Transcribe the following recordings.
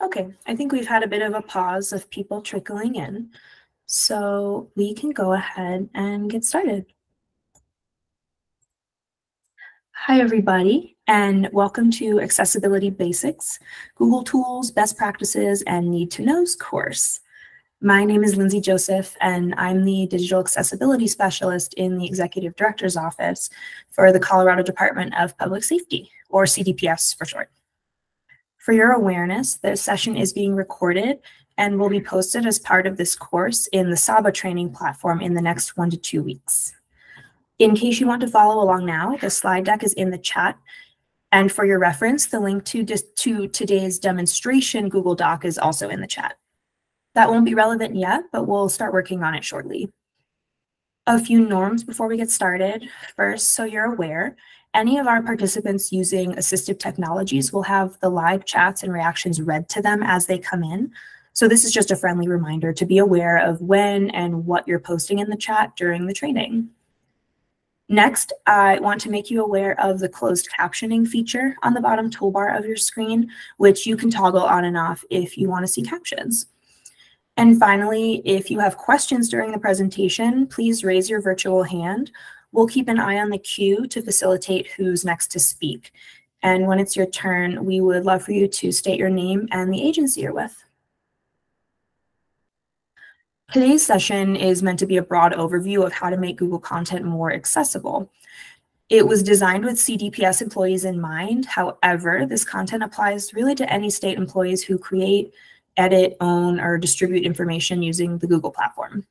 Okay, I think we've had a bit of a pause of people trickling in, so we can go ahead and get started. Hi, everybody, and welcome to Accessibility Basics, Google Tools, Best Practices, and Need to Knows course. My name is Lindsay Joseph, and I'm the Digital Accessibility Specialist in the Executive Director's Office for the Colorado Department of Public Safety, or CDPS for short. For your awareness, this session is being recorded and will be posted as part of this course in the SABA training platform in the next one to two weeks. In case you want to follow along now, the slide deck is in the chat. And for your reference, the link to, to today's demonstration Google Doc is also in the chat. That won't be relevant yet, but we'll start working on it shortly. A few norms before we get started. First, so you're aware, any of our participants using assistive technologies will have the live chats and reactions read to them as they come in. So this is just a friendly reminder to be aware of when and what you're posting in the chat during the training. Next, I want to make you aware of the closed captioning feature on the bottom toolbar of your screen, which you can toggle on and off if you want to see captions. And finally, if you have questions during the presentation, please raise your virtual hand We'll keep an eye on the queue to facilitate who's next to speak. And when it's your turn, we would love for you to state your name and the agency you're with. Today's session is meant to be a broad overview of how to make Google content more accessible. It was designed with CDPS employees in mind. However, this content applies really to any state employees who create, edit, own, or distribute information using the Google platform.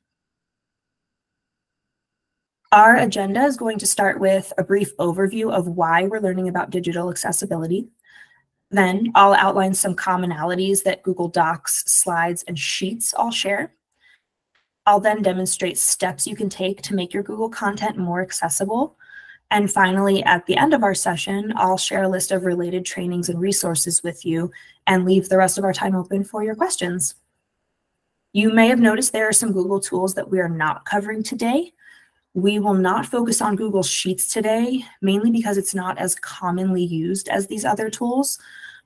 Our agenda is going to start with a brief overview of why we're learning about digital accessibility. Then I'll outline some commonalities that Google Docs, slides, and Sheets all share. I'll then demonstrate steps you can take to make your Google content more accessible. And finally, at the end of our session, I'll share a list of related trainings and resources with you and leave the rest of our time open for your questions. You may have noticed there are some Google tools that we are not covering today. We will not focus on Google Sheets today, mainly because it's not as commonly used as these other tools.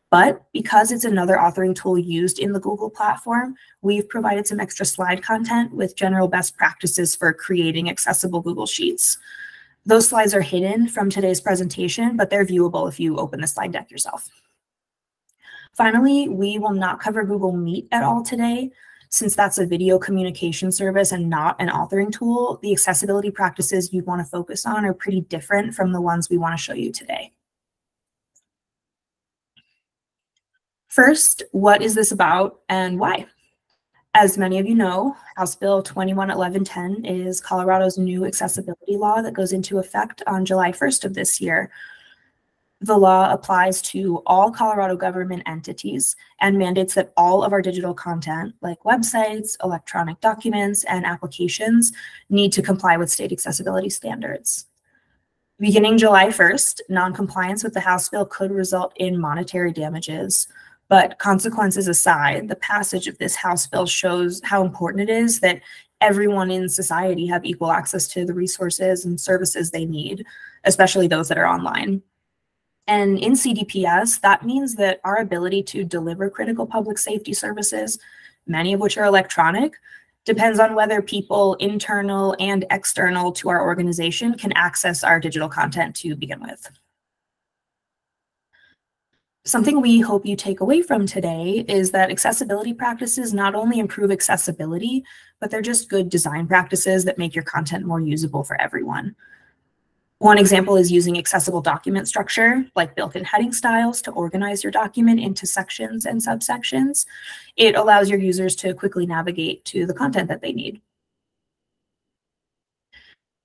But because it's another authoring tool used in the Google platform, we've provided some extra slide content with general best practices for creating accessible Google Sheets. Those slides are hidden from today's presentation, but they're viewable if you open the slide deck yourself. Finally, we will not cover Google Meet at all today since that's a video communication service and not an authoring tool, the accessibility practices you want to focus on are pretty different from the ones we want to show you today. First, what is this about and why? As many of you know, House Bill 211110 is Colorado's new accessibility law that goes into effect on July 1st of this year. The law applies to all Colorado government entities and mandates that all of our digital content, like websites, electronic documents, and applications, need to comply with state accessibility standards. Beginning July 1st, noncompliance with the House bill could result in monetary damages. But consequences aside, the passage of this House bill shows how important it is that everyone in society have equal access to the resources and services they need, especially those that are online. And in CDPS, that means that our ability to deliver critical public safety services, many of which are electronic, depends on whether people internal and external to our organization can access our digital content to begin with. Something we hope you take away from today is that accessibility practices not only improve accessibility, but they're just good design practices that make your content more usable for everyone. One example is using accessible document structure, like built-in heading styles to organize your document into sections and subsections. It allows your users to quickly navigate to the content that they need.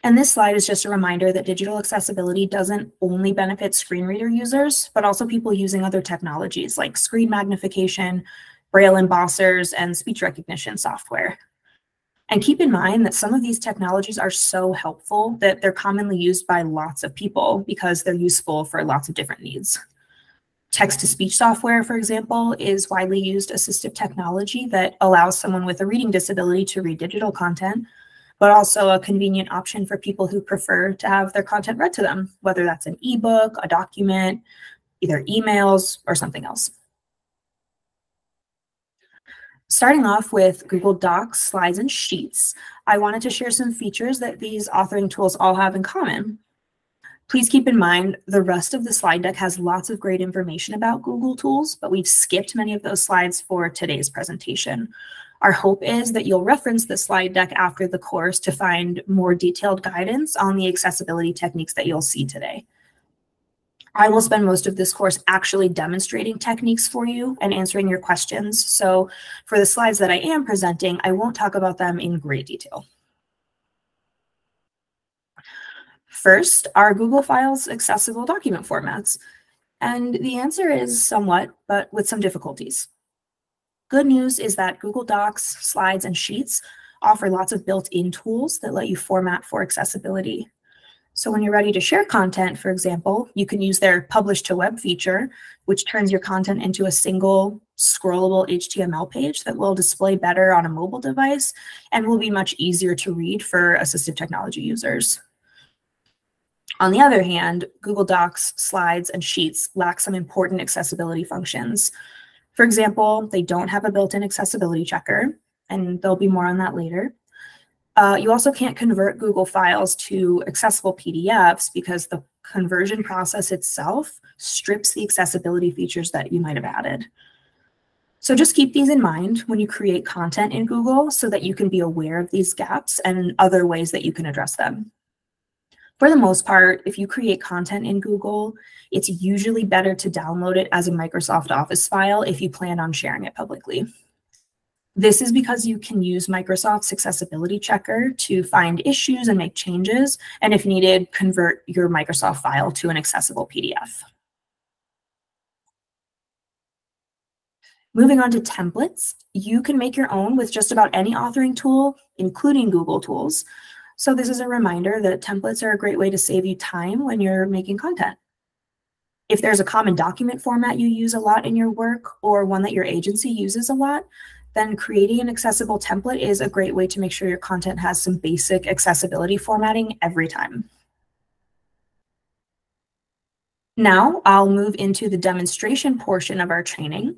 And this slide is just a reminder that digital accessibility doesn't only benefit screen reader users, but also people using other technologies like screen magnification, braille embossers, and speech recognition software. And keep in mind that some of these technologies are so helpful that they're commonly used by lots of people because they're useful for lots of different needs. Text to speech software, for example, is widely used assistive technology that allows someone with a reading disability to read digital content, but also a convenient option for people who prefer to have their content read to them, whether that's an ebook, a document, either emails, or something else. Starting off with Google Docs, Slides, and Sheets, I wanted to share some features that these authoring tools all have in common. Please keep in mind the rest of the slide deck has lots of great information about Google tools, but we've skipped many of those slides for today's presentation. Our hope is that you'll reference the slide deck after the course to find more detailed guidance on the accessibility techniques that you'll see today. I will spend most of this course actually demonstrating techniques for you and answering your questions. So for the slides that I am presenting, I won't talk about them in great detail. First, are Google Files accessible document formats? And the answer is somewhat, but with some difficulties. Good news is that Google Docs, Slides, and Sheets offer lots of built-in tools that let you format for accessibility. So when you're ready to share content, for example, you can use their publish to web feature, which turns your content into a single scrollable HTML page that will display better on a mobile device and will be much easier to read for assistive technology users. On the other hand, Google Docs, Slides, and Sheets lack some important accessibility functions. For example, they don't have a built-in accessibility checker, and there'll be more on that later. Uh, you also can't convert Google Files to accessible PDFs because the conversion process itself strips the accessibility features that you might have added. So just keep these in mind when you create content in Google so that you can be aware of these gaps and other ways that you can address them. For the most part, if you create content in Google, it's usually better to download it as a Microsoft Office file if you plan on sharing it publicly. This is because you can use Microsoft's accessibility checker to find issues and make changes, and if needed, convert your Microsoft file to an accessible PDF. Moving on to templates, you can make your own with just about any authoring tool, including Google Tools. So this is a reminder that templates are a great way to save you time when you're making content. If there's a common document format you use a lot in your work or one that your agency uses a lot, then creating an accessible template is a great way to make sure your content has some basic accessibility formatting every time. Now I'll move into the demonstration portion of our training.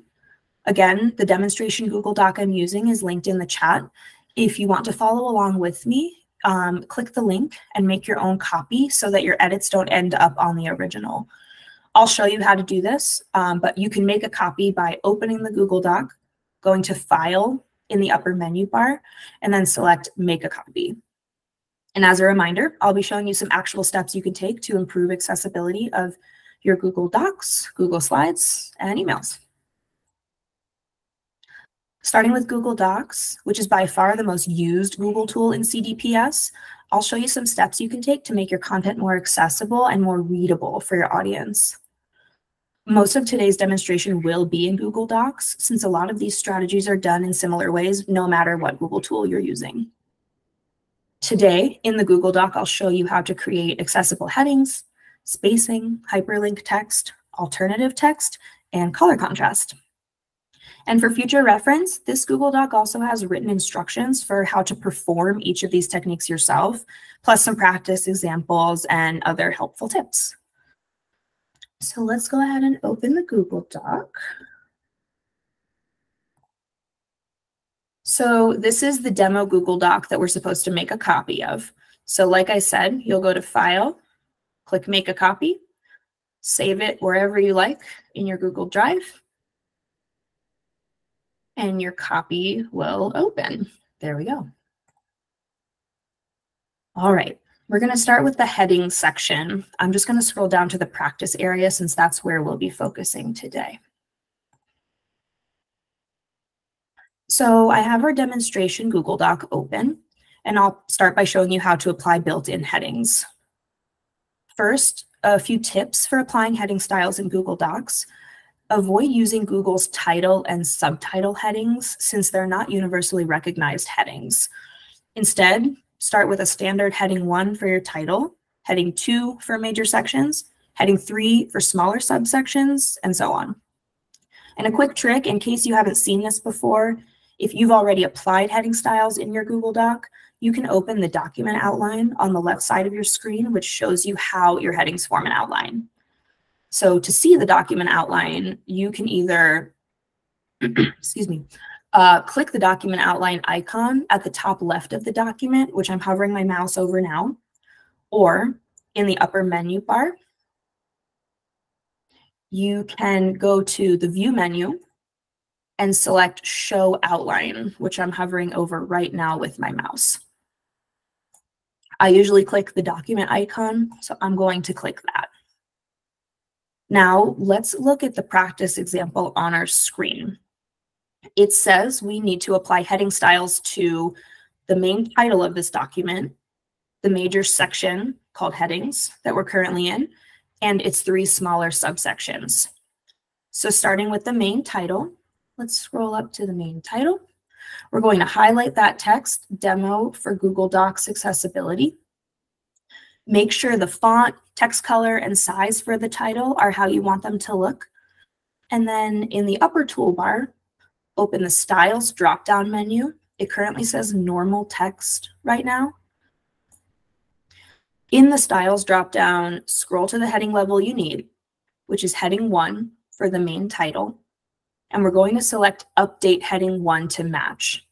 Again, the demonstration Google Doc I'm using is linked in the chat. If you want to follow along with me, um, click the link and make your own copy so that your edits don't end up on the original. I'll show you how to do this, um, but you can make a copy by opening the Google Doc, going to File in the upper menu bar, and then select Make a Copy. And as a reminder, I'll be showing you some actual steps you can take to improve accessibility of your Google Docs, Google Slides, and emails. Starting with Google Docs, which is by far the most used Google tool in CDPS, I'll show you some steps you can take to make your content more accessible and more readable for your audience. Most of today's demonstration will be in Google Docs, since a lot of these strategies are done in similar ways, no matter what Google tool you're using. Today, in the Google Doc, I'll show you how to create accessible headings, spacing, hyperlink text, alternative text, and color contrast. And for future reference, this Google Doc also has written instructions for how to perform each of these techniques yourself, plus some practice examples and other helpful tips. So let's go ahead and open the Google Doc. So this is the demo Google Doc that we're supposed to make a copy of. So like I said, you'll go to File, click Make a Copy, save it wherever you like in your Google Drive, and your copy will open. There we go. All right. We're going to start with the heading section. I'm just going to scroll down to the practice area since that's where we'll be focusing today. So I have our demonstration Google Doc open, and I'll start by showing you how to apply built-in headings. First, a few tips for applying heading styles in Google Docs. Avoid using Google's title and subtitle headings since they're not universally recognized headings. Instead, start with a standard heading one for your title, heading two for major sections, heading three for smaller subsections, and so on. And a quick trick, in case you haven't seen this before, if you've already applied heading styles in your Google Doc, you can open the document outline on the left side of your screen, which shows you how your headings form an outline. So to see the document outline, you can either, excuse me, uh, click the document outline icon at the top left of the document, which I'm hovering my mouse over now, or in the upper menu bar, you can go to the view menu and select show outline, which I'm hovering over right now with my mouse. I usually click the document icon, so I'm going to click that. Now let's look at the practice example on our screen. It says we need to apply heading styles to the main title of this document, the major section called headings that we're currently in, and its three smaller subsections. So starting with the main title, let's scroll up to the main title. We're going to highlight that text, demo for Google Docs accessibility. Make sure the font, text color, and size for the title are how you want them to look. And then in the upper toolbar, open the Styles drop-down menu. It currently says normal text right now. In the Styles drop-down, scroll to the heading level you need, which is heading 1 for the main title. And we're going to select Update Heading 1 to match.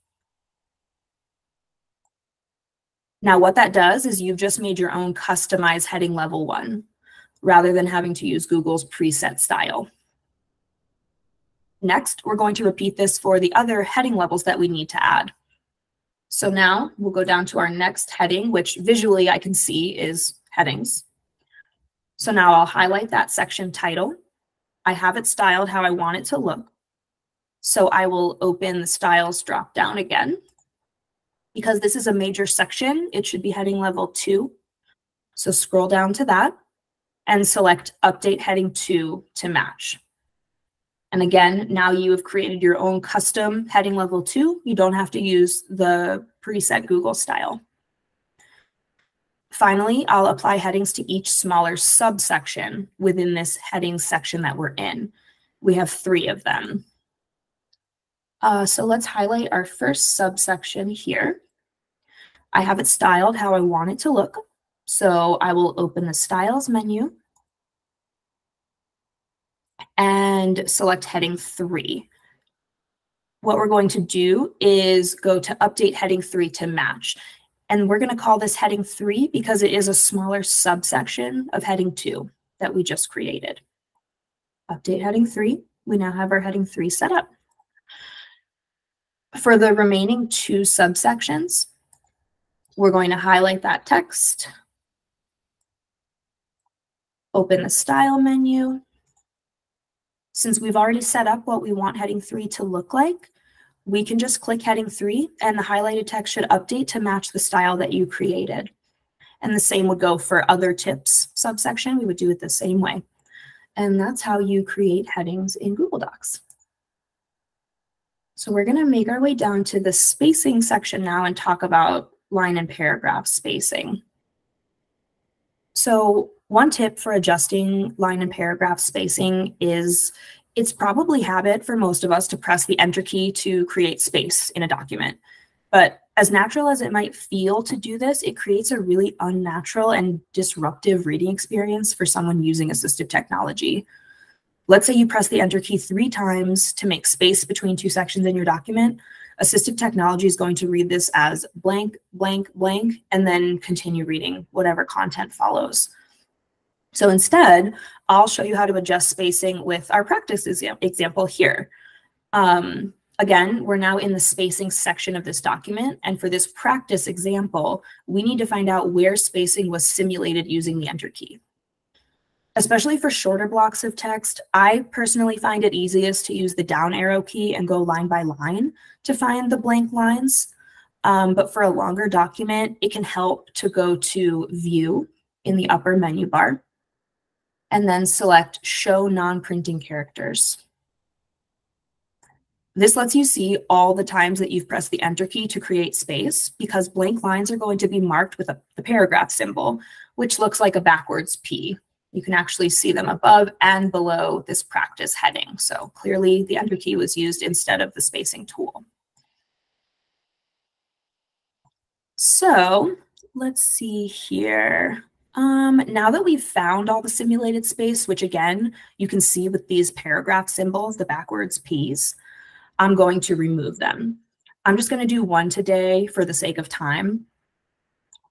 Now, what that does is you've just made your own customized heading level 1 rather than having to use Google's preset style. Next, we're going to repeat this for the other heading levels that we need to add. So now we'll go down to our next heading, which visually I can see is headings. So now I'll highlight that section title. I have it styled how I want it to look. So I will open the styles drop down again. Because this is a major section, it should be heading level two. So scroll down to that and select update heading two to match. And again, now you have created your own custom heading level two. You don't have to use the preset Google style. Finally, I'll apply headings to each smaller subsection within this heading section that we're in. We have three of them. Uh, so let's highlight our first subsection here. I have it styled how I want it to look. So I will open the Styles menu and select heading three. What we're going to do is go to update heading three to match. And we're going to call this heading three because it is a smaller subsection of heading two that we just created. Update heading three. We now have our heading three set up. For the remaining two subsections, we're going to highlight that text, open the style menu, since we've already set up what we want heading three to look like, we can just click heading three and the highlighted text should update to match the style that you created. And the same would go for other tips subsection. We would do it the same way. And that's how you create headings in Google Docs. So we're going to make our way down to the spacing section now and talk about line and paragraph spacing. So one tip for adjusting line and paragraph spacing is it's probably habit for most of us to press the enter key to create space in a document. But as natural as it might feel to do this, it creates a really unnatural and disruptive reading experience for someone using assistive technology. Let's say you press the enter key three times to make space between two sections in your document. Assistive technology is going to read this as blank, blank, blank, and then continue reading whatever content follows. So instead, I'll show you how to adjust spacing with our practice example here. Um, again, we're now in the spacing section of this document. And for this practice example, we need to find out where spacing was simulated using the enter key. Especially for shorter blocks of text, I personally find it easiest to use the down arrow key and go line by line to find the blank lines. Um, but for a longer document, it can help to go to view in the upper menu bar and then select Show Non-Printing Characters. This lets you see all the times that you've pressed the Enter key to create space because blank lines are going to be marked with a, the paragraph symbol, which looks like a backwards P. You can actually see them above and below this practice heading. So clearly the Enter key was used instead of the spacing tool. So let's see here. Um, now that we've found all the simulated space, which again, you can see with these paragraph symbols, the backwards Ps, I'm going to remove them. I'm just going to do one today for the sake of time.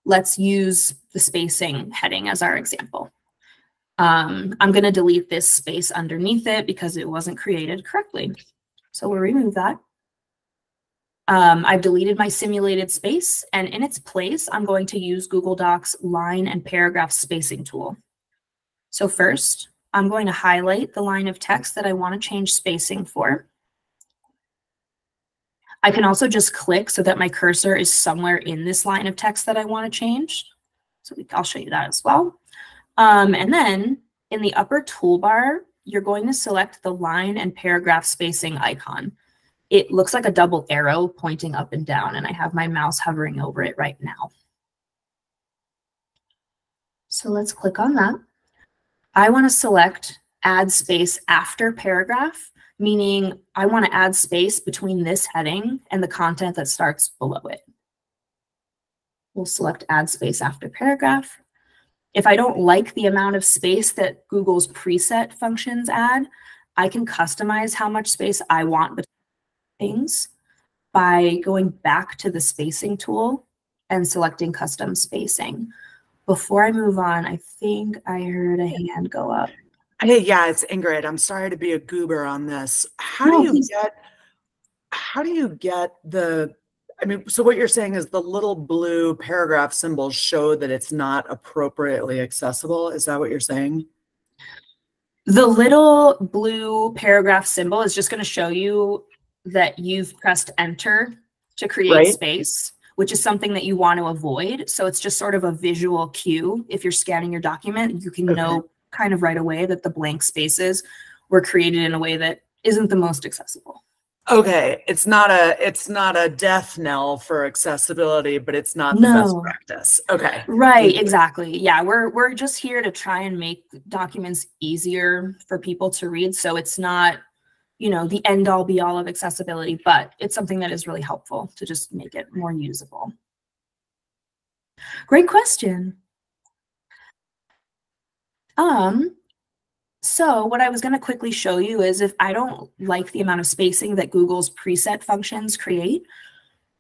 Let's use the spacing heading as our example. Um, I'm going to delete this space underneath it because it wasn't created correctly. So we'll remove that. Um, I've deleted my simulated space, and in its place, I'm going to use Google Docs line and paragraph spacing tool. So first, I'm going to highlight the line of text that I want to change spacing for. I can also just click so that my cursor is somewhere in this line of text that I want to change. So I'll show you that as well. Um, and then in the upper toolbar, you're going to select the line and paragraph spacing icon it looks like a double arrow pointing up and down, and I have my mouse hovering over it right now. So let's click on that. I want to select add space after paragraph, meaning I want to add space between this heading and the content that starts below it. We'll select add space after paragraph. If I don't like the amount of space that Google's preset functions add, I can customize how much space I want between things by going back to the spacing tool and selecting custom spacing. Before I move on, I think I heard a hand go up. Hey, yeah, it's Ingrid. I'm sorry to be a goober on this. How no, do you get how do you get the I mean, so what you're saying is the little blue paragraph symbols show that it's not appropriately accessible. Is that what you're saying? The little blue paragraph symbol is just going to show you that you've pressed enter to create right. space, which is something that you want to avoid. So it's just sort of a visual cue. If you're scanning your document, you can okay. know kind of right away that the blank spaces were created in a way that isn't the most accessible. Okay, it's not a it's not a death knell for accessibility, but it's not the no. best practice. Okay. Right, exactly. Yeah, we're we're just here to try and make documents easier for people to read so it's not you know, the end all be all of accessibility, but it's something that is really helpful to just make it more usable. Great question. Um, so what I was going to quickly show you is if I don't like the amount of spacing that Google's preset functions create,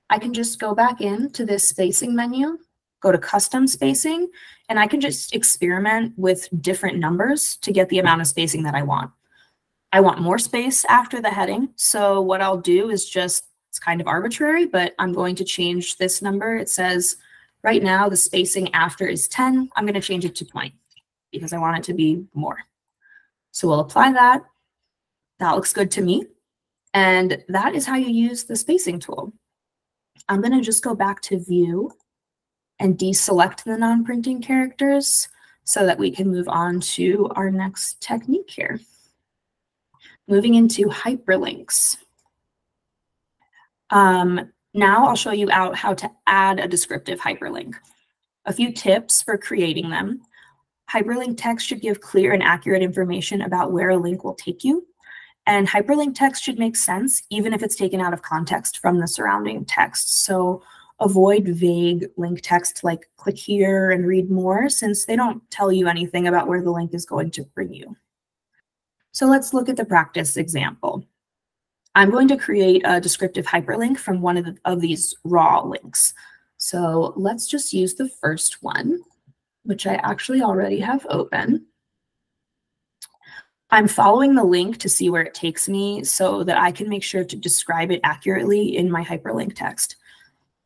I can just go back into this spacing menu, go to custom spacing, and I can just experiment with different numbers to get the amount of spacing that I want. I want more space after the heading. So what I'll do is just, it's kind of arbitrary, but I'm going to change this number. It says right now the spacing after is 10. I'm going to change it to 20 because I want it to be more. So we'll apply that. That looks good to me. And that is how you use the spacing tool. I'm going to just go back to view and deselect the non-printing characters so that we can move on to our next technique here. Moving into hyperlinks. Um, now I'll show you out how to add a descriptive hyperlink. A few tips for creating them. Hyperlink text should give clear and accurate information about where a link will take you. And hyperlink text should make sense even if it's taken out of context from the surrounding text. So avoid vague link text like click here and read more since they don't tell you anything about where the link is going to bring you. So let's look at the practice example. I'm going to create a descriptive hyperlink from one of, the, of these raw links. So let's just use the first one, which I actually already have open. I'm following the link to see where it takes me so that I can make sure to describe it accurately in my hyperlink text.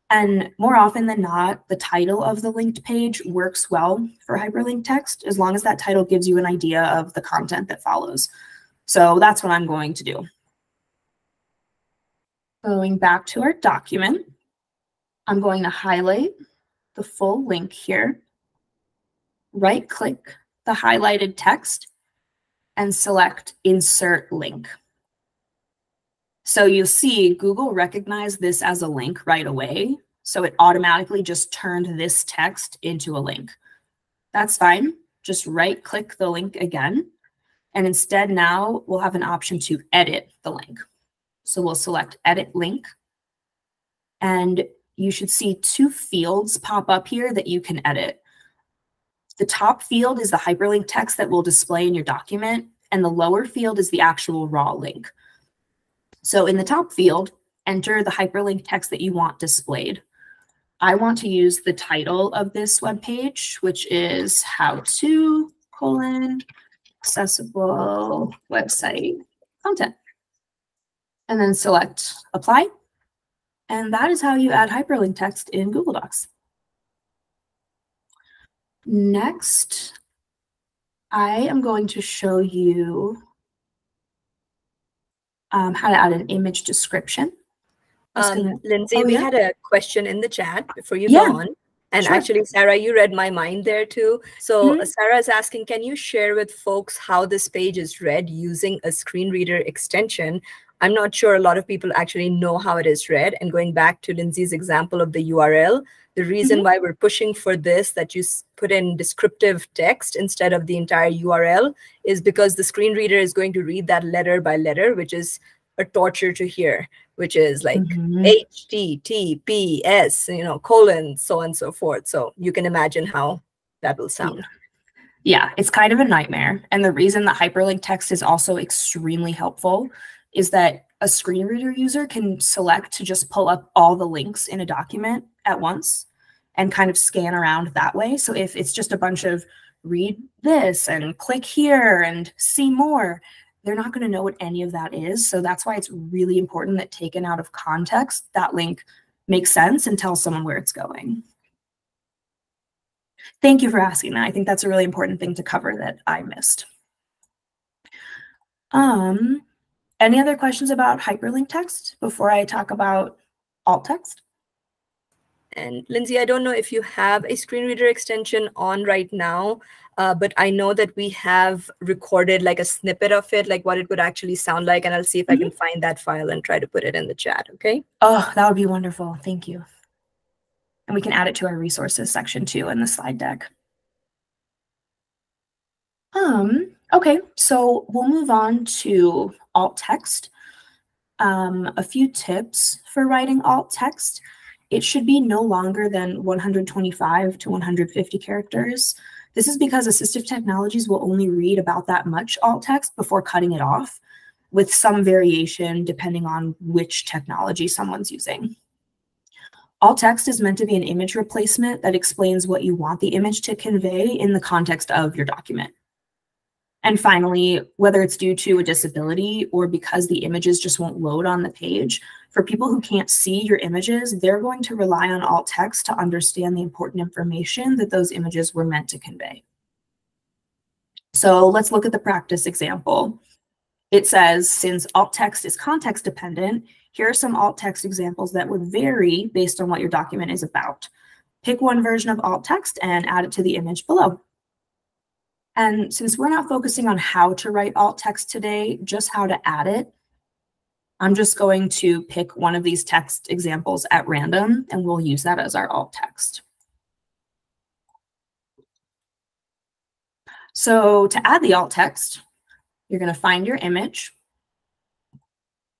And more often than not, the title of the linked page works well for hyperlink text as long as that title gives you an idea of the content that follows. So that's what I'm going to do. Going back to our document, I'm going to highlight the full link here, right click the highlighted text and select insert link. So you'll see Google recognized this as a link right away. So it automatically just turned this text into a link. That's fine. Just right click the link again. And instead now we'll have an option to edit the link. So we'll select edit link. And you should see two fields pop up here that you can edit. The top field is the hyperlink text that will display in your document, and the lower field is the actual raw link. So in the top field, enter the hyperlink text that you want displayed. I want to use the title of this web page, which is how to colon accessible website content. And then select apply. And that is how you add hyperlink text in Google Docs. Next, I am going to show you um, how to add an image description. Um, gonna... Lindsay, oh, we yeah? had a question in the chat before you yeah. go on. And sure. actually, Sarah, you read my mind there too. So mm-hmm. Sarah is asking, can you share with folks how this page is read using a screen reader extension? I'm not sure a lot of people actually know how it is read. And going back to Lindsay's example of the URL, the reason mm-hmm. why we're pushing for this, that you put in descriptive text instead of the entire URL, is because the screen reader is going to read that letter by letter, which is a torture to hear which is like mm-hmm. HTTPS, you know, colon, so on and so forth. So you can imagine how that will sound. Yeah, it's kind of a nightmare. And the reason that hyperlink text is also extremely helpful is that a screen reader user can select to just pull up all the links in a document at once and kind of scan around that way. So if it's just a bunch of read this and click here and see more, they're not going to know what any of that is. So that's why it's really important that taken out of context, that link makes sense and tells someone where it's going. Thank you for asking that. I think that's a really important thing to cover that I missed. Um, any other questions about hyperlink text before I talk about alt text? And Lindsay, I don't know if you have a screen reader extension on right now, uh, but I know that we have recorded like a snippet of it, like what it would actually sound like. And I'll see if mm -hmm. I can mm-hmm. find that file and try to put it in the chat. Okay. Oh, that would be wonderful. Thank you. And we can add it to our resources section too in the slide deck. Um, okay, so we'll move on to alt text. Um, a few tips for writing alt text. It should be no longer than 125 to 150 characters. This is because assistive technologies will only read about that much alt text before cutting it off, with some variation depending on which technology someone's using. Alt text is meant to be an image replacement that explains what you want the image to convey in the context of your document. And finally, whether it's due to a disability or because the images just won't load on the page, for people who can't see your images, they're going to rely on alt text to understand the important information that those images were meant to convey. So let's look at the practice example. It says, since alt text is context dependent, here are some alt text examples that would vary based on what your document is about. Pick one version of alt text and add it to the image below. And since we're not focusing on how to write alt text today, just how to add it, I'm just going to pick one of these text examples at random, and we'll use that as our alt text. So to add the alt text, you're going to find your image,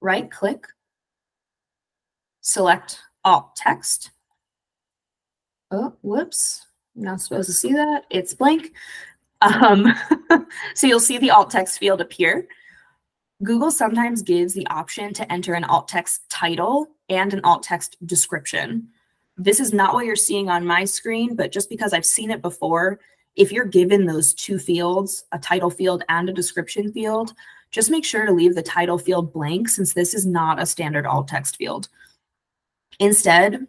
right click, select alt text. Oh, whoops, I'm not supposed to see that. It's blank. Um, so you'll see the alt text field appear. Google sometimes gives the option to enter an alt text title and an alt text description. This is not what you're seeing on my screen, but just because I've seen it before, if you're given those two fields, a title field and a description field, just make sure to leave the title field blank since this is not a standard alt text field. Instead,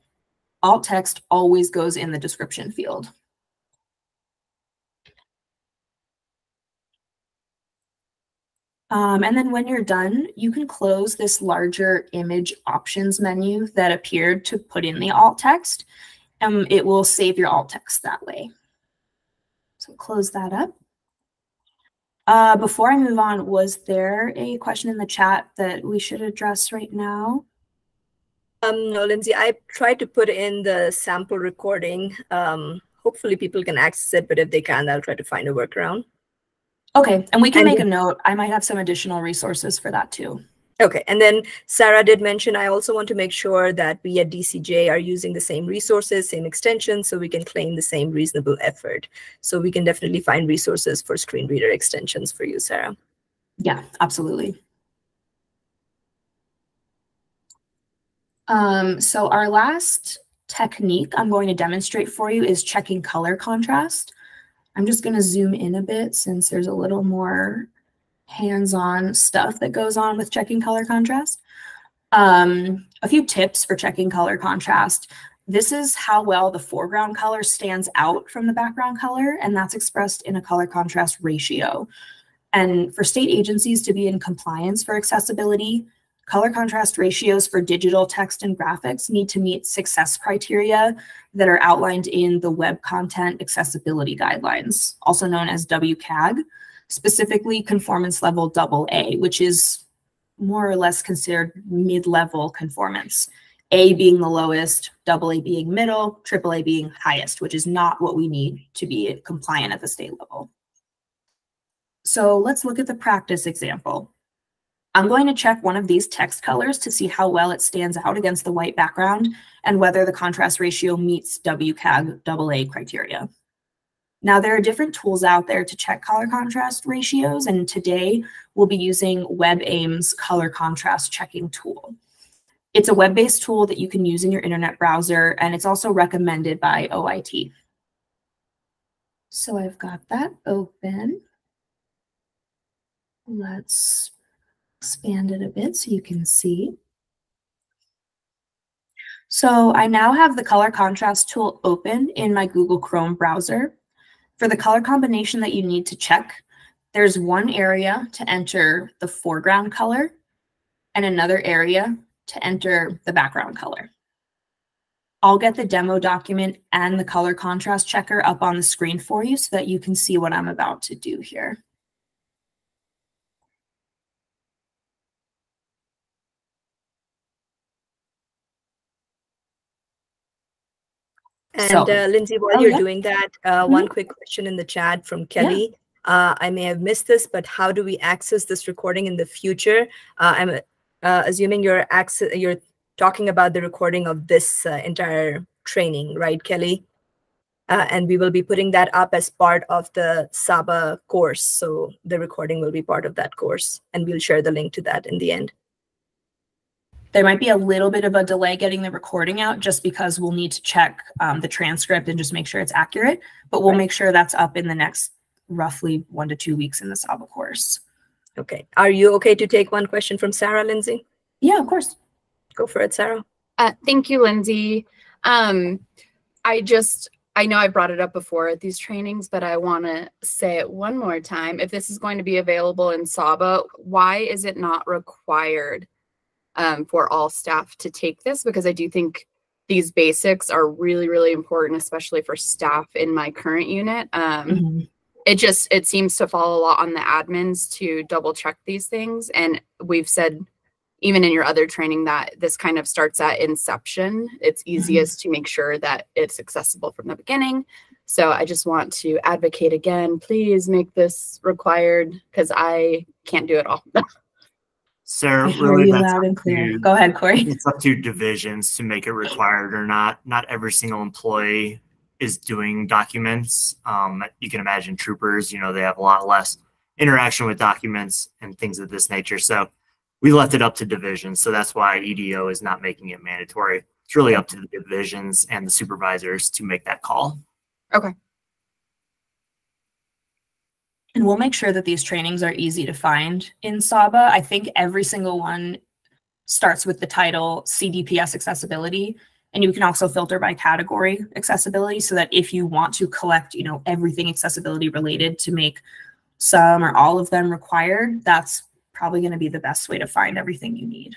alt text always goes in the description field. Um, and then when you're done, you can close this larger image options menu that appeared to put in the alt text. and it will save your alt text that way. So close that up. Uh, before I move on, was there a question in the chat that we should address right now? Um, no, Lindsay, I tried to put in the sample recording. Um, hopefully people can access it, but if they can, I'll try to find a workaround. Okay, and we can and make a note. I might have some additional resources for that too. Okay, and then Sarah did mention I also want to make sure that we at DCJ are using the same resources, same extensions, so we can claim the same reasonable effort. So we can definitely find resources for screen reader extensions for you, Sarah. Yeah, absolutely. Um, so our last technique I'm going to demonstrate for you is checking color contrast. I'm just going to zoom in a bit since there's a little more hands-on stuff that goes on with checking color contrast. Um, a few tips for checking color contrast. This is how well the foreground color stands out from the background color, and that's expressed in a color contrast ratio. And for state agencies to be in compliance for accessibility, color contrast ratios for digital text and graphics need to meet success criteria that are outlined in the Web Content Accessibility Guidelines, also known as WCAG, specifically conformance level AA, which is more or less considered mid-level conformance. A being the lowest, double A being middle, AAA being highest, which is not what we need to be compliant at the state level. So let's look at the practice example. I'm going to check one of these text colors to see how well it stands out against the white background and whether the contrast ratio meets WCAG AA criteria. Now, there are different tools out there to check color contrast ratios, and today we'll be using WebAIM's color contrast checking tool. It's a web-based tool that you can use in your internet browser, and it's also recommended by OIT. So I've got that open. Let's expand it a bit so you can see. So I now have the color contrast tool open in my Google Chrome browser. For the color combination that you need to check, there's one area to enter the foreground color and another area to enter the background color. I'll get the demo document and the color contrast checker up on the screen for you so that you can see what I'm about to do here. And so, uh, Lindsay, while oh, you're yeah. doing that, uh, mm-hmm. one quick question in the chat from Kelly. Yeah. Uh, I may have missed this, but how do we access this recording in the future? Uh, I'm uh, assuming you're access you're talking about the recording of this uh, entire training, right, Kelly? and we will be putting that up as part of the Saba course. So the recording will be part of that course, and we'll share the link to that in the end. There might be a little bit of a delay getting the recording out just because we'll need to check um, the transcript and just make sure it's accurate, but we'll right. make sure that's up in the next roughly one to two weeks in the Saba course. Okay. Are you okay to take one question from Sarah, Lindsay? Yeah, of course. Go for it, Sarah. Uh, thank you, Lindsay. Um, I just, I know I brought it up before at these trainings, but I want to say it one more time. If this is going to be available in Saba, why is it not required um, for all staff to take this because I do think these basics are really, really important, especially for staff in my current unit. Um, mm-hmm. It just it seems to fall a lot on the admins to double check these things, and we've said even in your other training that this kind of starts at inception. It's mm-hmm. easiest mm-hmm. to make sure that it's accessible from the beginning. So I just want to advocate again, please make this required because I can't do it all. Sarah, really, you loud and clear. To, Go ahead, Corey. It's up to divisions to make it required or not. Not every single employee is doing documents. Um, you can imagine troopers, you know, they have a lot less interaction with documents and things of this nature. So we left it up to divisions. So that's why EDO is not making it mandatory. It's really up to the divisions and the supervisors to make that call. Okay. And we'll make sure that these trainings are easy to find in SABA. I think every single one starts with the title CDPS accessibility. And you can also filter by category accessibility so that if you want to collect, you know, everything accessibility related to make some or all of them required, that's probably going to be the best way to find everything you need.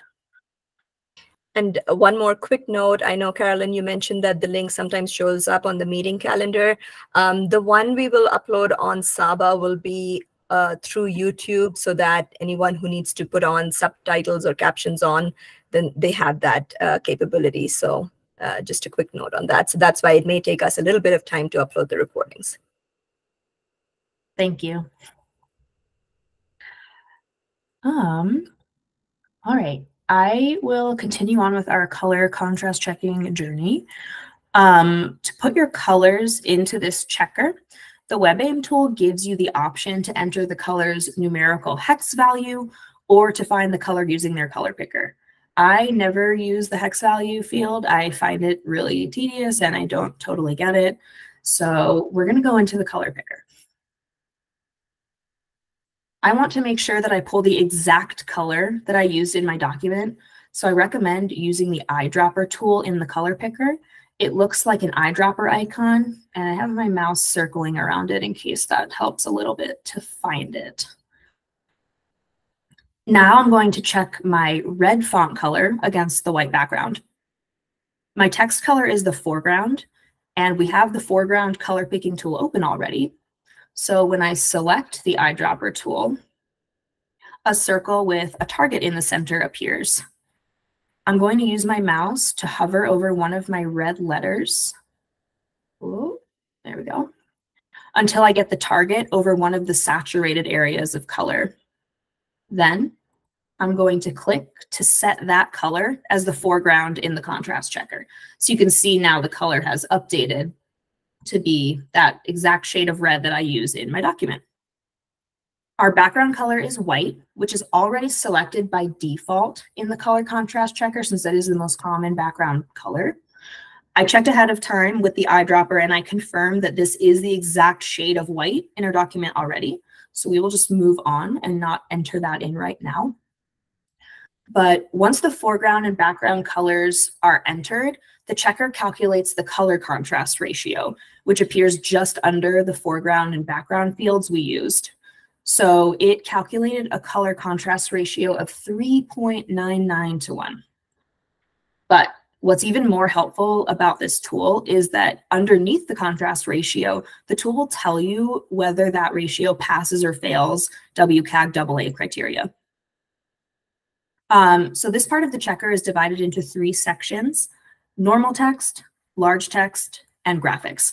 And one more quick note, I know, Carolyn, you mentioned that the link sometimes shows up on the meeting calendar. Um, the one we will upload on Saba will be uh, through YouTube so that anyone who needs to put on subtitles or captions on, then they have that uh, capability. So uh, just a quick note on that. So that's why it may take us a little bit of time to upload the recordings. Thank you. Um, all right. I will continue on with our color contrast checking journey. Um, to put your colors into this checker, the WebAIM tool gives you the option to enter the color's numerical hex value or to find the color using their color picker. I never use the hex value field. I find it really tedious and I don't totally get it. So we're going to go into the color picker. I want to make sure that I pull the exact color that I used in my document. So I recommend using the eyedropper tool in the color picker. It looks like an eyedropper icon, and I have my mouse circling around it in case that helps a little bit to find it. Now I'm going to check my red font color against the white background. My text color is the foreground, and we have the foreground color picking tool open already. So when I select the eyedropper tool, a circle with a target in the center appears. I'm going to use my mouse to hover over one of my red letters. Ooh, there we go. Until I get the target over one of the saturated areas of color. Then I'm going to click to set that color as the foreground in the contrast checker. So you can see now the color has updated to be that exact shade of red that I use in my document. Our background color is white, which is already selected by default in the color contrast checker since that is the most common background color. I checked ahead of time with the eyedropper and I confirmed that this is the exact shade of white in our document already. So we will just move on and not enter that in right now. But once the foreground and background colors are entered, the checker calculates the color contrast ratio, which appears just under the foreground and background fields we used. So it calculated a color contrast ratio of 3.99 to 1. But what's even more helpful about this tool is that underneath the contrast ratio, the tool will tell you whether that ratio passes or fails WCAG AA criteria. Um, so this part of the checker is divided into three sections, normal text, large text, and graphics.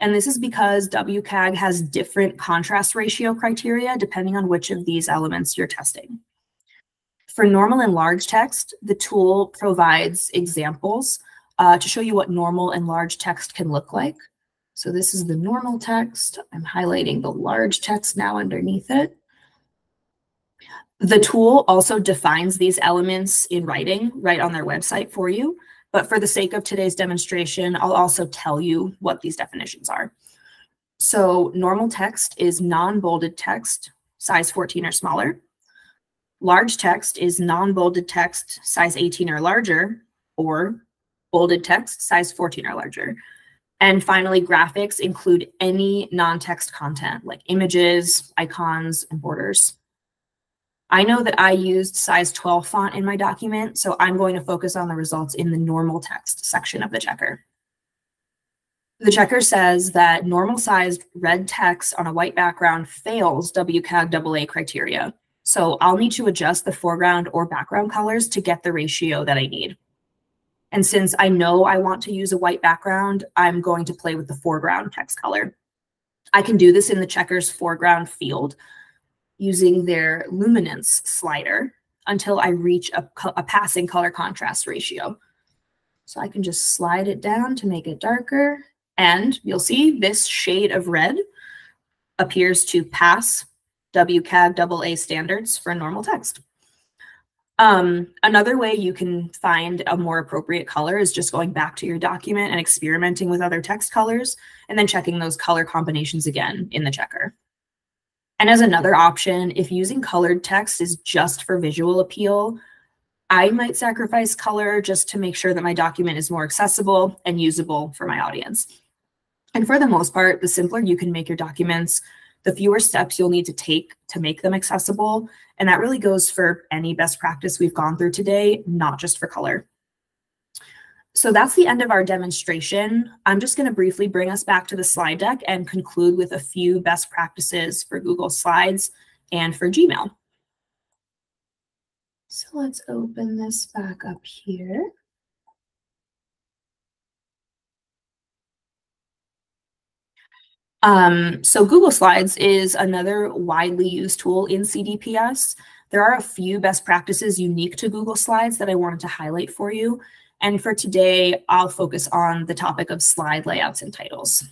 And this is because WCAG has different contrast ratio criteria depending on which of these elements you're testing. For normal and large text, the tool provides examples uh, to show you what normal and large text can look like. So this is the normal text. I'm highlighting the large text now underneath it. The tool also defines these elements in writing right on their website for you. But for the sake of today's demonstration, I'll also tell you what these definitions are. So normal text is non-bolded text, size 14 or smaller. Large text is non-bolded text, size 18 or larger, or bolded text, size 14 or larger. And finally, graphics include any non-text content like images, icons, and borders. I know that I used size 12 font in my document, so I'm going to focus on the results in the normal text section of the checker. The checker says that normal sized red text on a white background fails WCAG AA criteria. So I'll need to adjust the foreground or background colors to get the ratio that I need. And since I know I want to use a white background, I'm going to play with the foreground text color. I can do this in the checker's foreground field, using their luminance slider until I reach a, a passing color contrast ratio. So I can just slide it down to make it darker. And you'll see this shade of red appears to pass WCAG AA standards for normal text. Um, another way you can find a more appropriate color is just going back to your document and experimenting with other text colors and then checking those color combinations again in the checker. And as another option, if using colored text is just for visual appeal, I might sacrifice color just to make sure that my document is more accessible and usable for my audience. And for the most part, the simpler you can make your documents, the fewer steps you'll need to take to make them accessible. And that really goes for any best practice we've gone through today, not just for color. So that's the end of our demonstration. I'm just going to briefly bring us back to the slide deck and conclude with a few best practices for Google Slides and for Gmail. So let's open this back up here. Um, so Google Slides is another widely used tool in CDPS. There are a few best practices unique to Google Slides that I wanted to highlight for you. And for today, I'll focus on the topic of slide layouts and titles.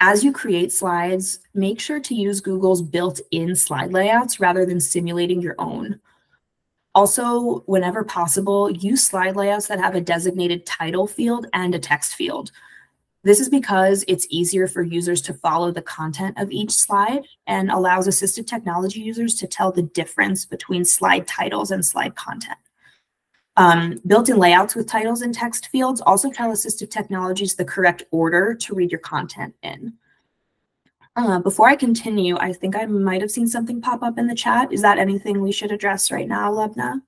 as you create slides, make sure to use Google's built-in slide layouts rather than simulating your own. Also, whenever possible, use slide layouts that have a designated title field and a text field. This is because it's easier for users to follow the content of each slide and allows assistive technology users to tell the difference between slide titles and slide content. Um, Built-in layouts with titles and text fields also tell assistive technologies the correct order to read your content in. Uh, before I continue, I think I might have seen something pop up in the chat. Is that anything we should address right now, Lubna?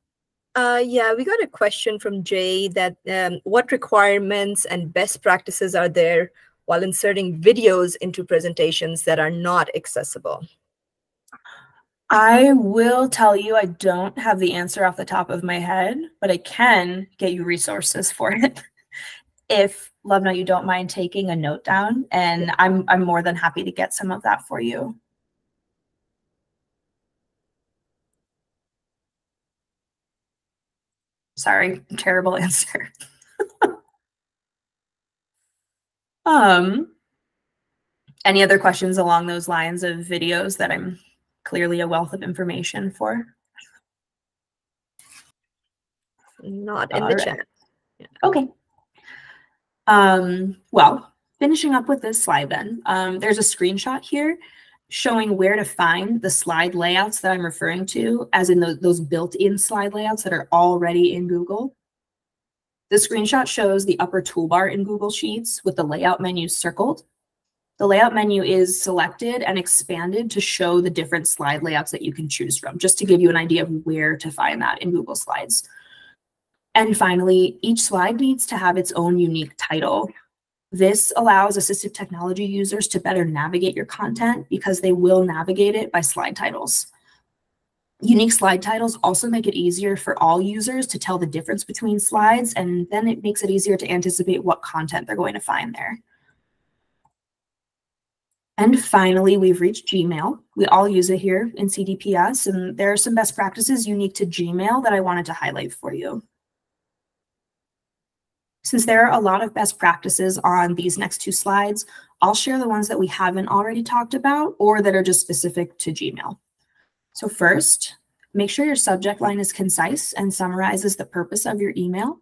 Uh, yeah, we got a question from Jay that um, what requirements and best practices are there while inserting videos into presentations that are not accessible? I will tell you, I don't have the answer off the top of my head, but I can get you resources for it. if Lubna, you don't mind taking a note down, and I'm I'm more than happy to get some of that for you. Sorry, terrible answer. um, any other questions along those lines of videos that I'm clearly a wealth of information for? Not in All the right. chat. Yeah. Okay. Um, well, finishing up with this slide then, um, there's a screenshot here showing where to find the slide layouts that I'm referring to, as in the, those built-in slide layouts that are already in Google. The screenshot shows the upper toolbar in Google Sheets with the layout menu circled. The layout menu is selected and expanded to show the different slide layouts that you can choose from, just to give you an idea of where to find that in Google Slides. And finally, each slide needs to have its own unique title. This allows assistive technology users to better navigate your content because they will navigate it by slide titles. Unique slide titles also make it easier for all users to tell the difference between slides, and then it makes it easier to anticipate what content they're going to find there. And finally, we've reached Gmail. We all use it here in CDPS, and there are some best practices unique to Gmail that I wanted to highlight for you. Since there are a lot of best practices on these next two slides, I'll share the ones that we haven't already talked about or that are just specific to Gmail. So first, make sure your subject line is concise and summarizes the purpose of your email.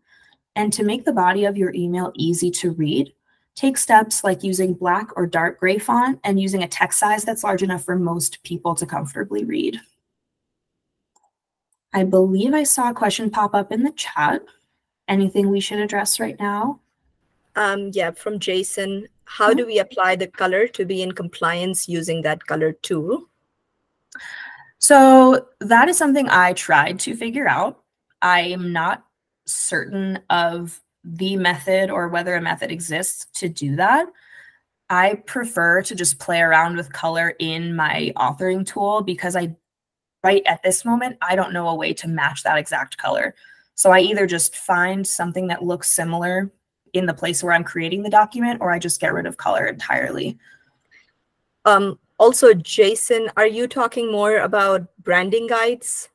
And to make the body of your email easy to read, Take steps like using black or dark gray font and using a text size that's large enough for most people to comfortably read. I believe I saw a question pop up in the chat. Anything we should address right now? Um, yeah, from Jason. How do we apply the color to be in compliance using that color tool? So that is something I tried to figure out. I am not certain of the method or whether a method exists to do that. I prefer to just play around with color in my authoring tool because I, right at this moment, I don't know a way to match that exact color. So I either just find something that looks similar in the place where I'm creating the document or I just get rid of color entirely. Um, also, Jason, are you talking more about branding guides?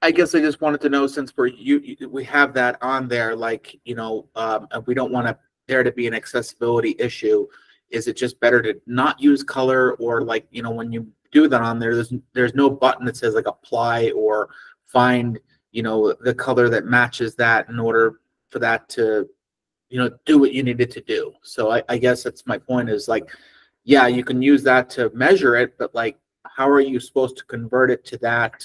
I guess I just wanted to know since we're you, we have that on there, like you know, um, we don't want to there to be an accessibility issue. Is it just better to not use color, or like you know, when you do that on there, there's there's no button that says like apply or find you know the color that matches that in order for that to you know do what you needed to do. So I, I guess that's my point is like, yeah, you can use that to measure it, but like, how are you supposed to convert it to that?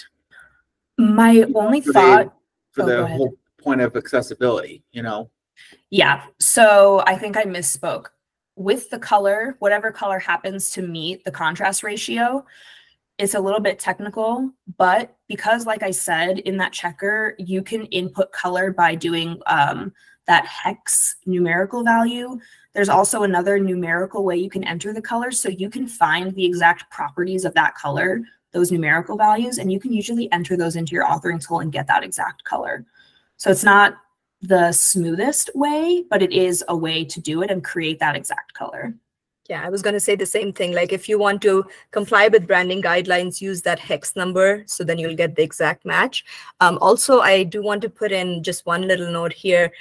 My only for thought the, for oh, the whole point of accessibility, you know. Yeah. So I think I misspoke. With the color, whatever color happens to meet the contrast ratio, it's a little bit technical, but because, like I said, in that checker, you can input color by doing um, that hex numerical value. There's also another numerical way you can enter the color. So you can find the exact properties of that color those numerical values, and you can usually enter those into your authoring tool and get that exact color. So it's not the smoothest way, but it is a way to do it and create that exact color. Yeah, I was going to say the same thing. Like if you want to comply with branding guidelines, use that hex number so then you'll get the exact match. Um, also, I do want to put in just one little note here.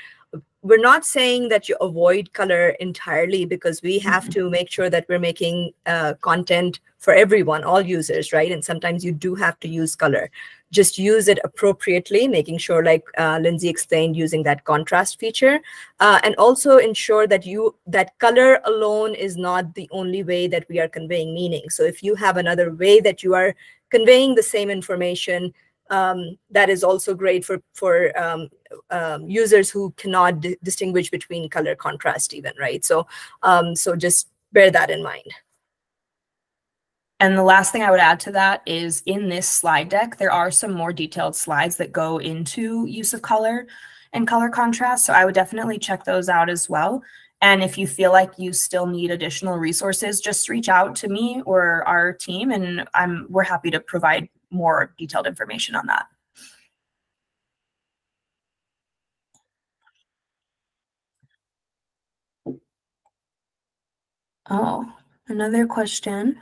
we're not saying that you avoid color entirely because we have mm -hmm. to make sure that we're making uh, content for everyone, all users, right? And sometimes you do have to use color. Just use it appropriately, making sure, like uh, Lindsay explained, using that contrast feature, uh, and also ensure that you that color alone is not the only way that we are conveying meaning. So if you have another way that you are conveying the same information, um, that is also great for for um, um, users who cannot distinguish between color contrast even right? So um, so just bear that in mind and the last thing I would add to that is in this slide deck, there are some more detailed slides that go into use of color and color contrast. So I would definitely check those out as well. And if you feel like you still need additional resources, just reach out to me or our team, and I'm we're happy to provide more detailed information on that. Oh, another question.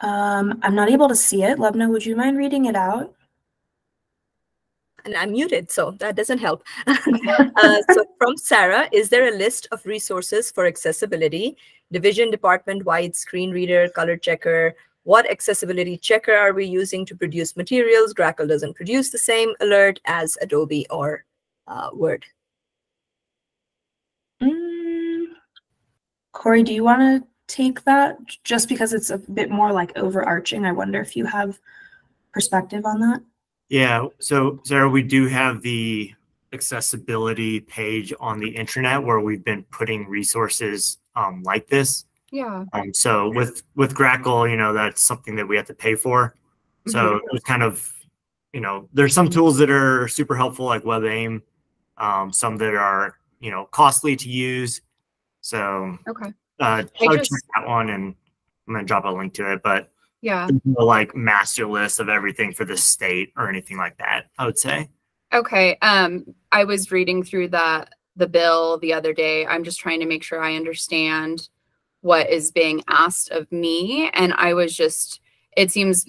Um, I'm not able to see it. Lubna, would you mind reading it out? and I'm muted, so that doesn't help. uh, so from Sarah, is there a list of resources for accessibility, division department-wide screen reader, color checker, what accessibility checker are we using to produce materials? Grackle doesn't produce the same alert as Adobe or uh, Word. Mm. Corey, do you want to take that? Just because it's a bit more like overarching, I wonder if you have perspective on that. Yeah, so Sarah, we do have the accessibility page on the internet where we've been putting resources um, like this. Yeah. Um, so with with Grackle, you know, that's something that we have to pay for. So mm-hmm. it was kind of, you know, there's some tools that are super helpful, like WebAIM, um, some that are, you know, costly to use. So okay, uh, I would just, check that one, and I'm gonna drop a link to it. But yeah, no, like master list of everything for the state or anything like that. I would say. Okay. Um, I was reading through that the bill the other day. I'm just trying to make sure I understand what is being asked of me. And I was just, it seems